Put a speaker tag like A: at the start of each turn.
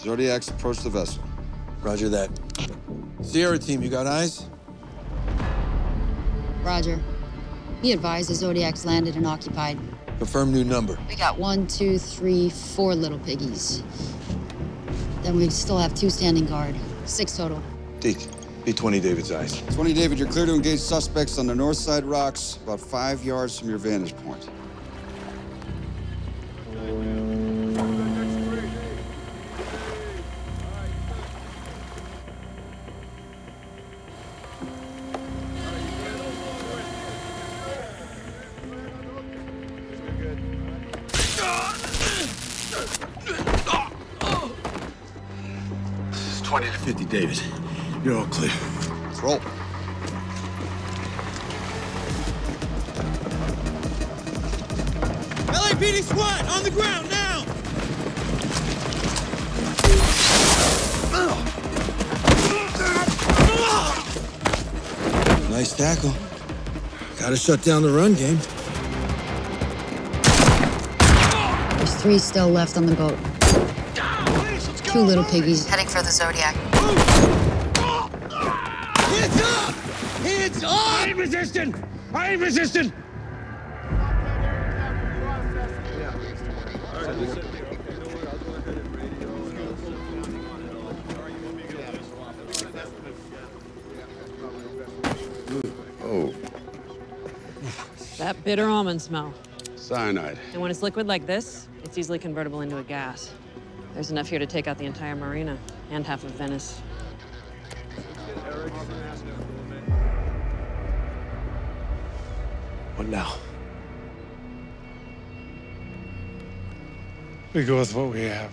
A: Zodiac's approached the vessel.
B: Roger that. Sierra team, you got eyes?
C: Roger. Be advised the Zodiac's landed and occupied.
B: Confirm new number.
C: We got one, two, three, four little piggies. Then we still have two standing guard. Six total.
B: Deke, B-20 David's eyes.
A: 20 David, you're clear to engage suspects on the north side rocks, about five yards from your vantage point.
B: 20 to 50 David. You're all clear.
A: Let's roll.
D: LAPD SWAT on the ground now!
B: Nice tackle. Gotta shut down the run game.
C: There's three still left on the boat. Two little piggies heading for the Zodiac.
D: Hands up! Hands up! I ain't resisting! I ain't resisting!
A: Oh,
E: That bitter almond smell.
A: cyanide.
E: And when it's liquid like this, it's easily convertible into a gas. There's enough here to take out the entire marina and half of Venice.
B: What now?
F: We go with what we have.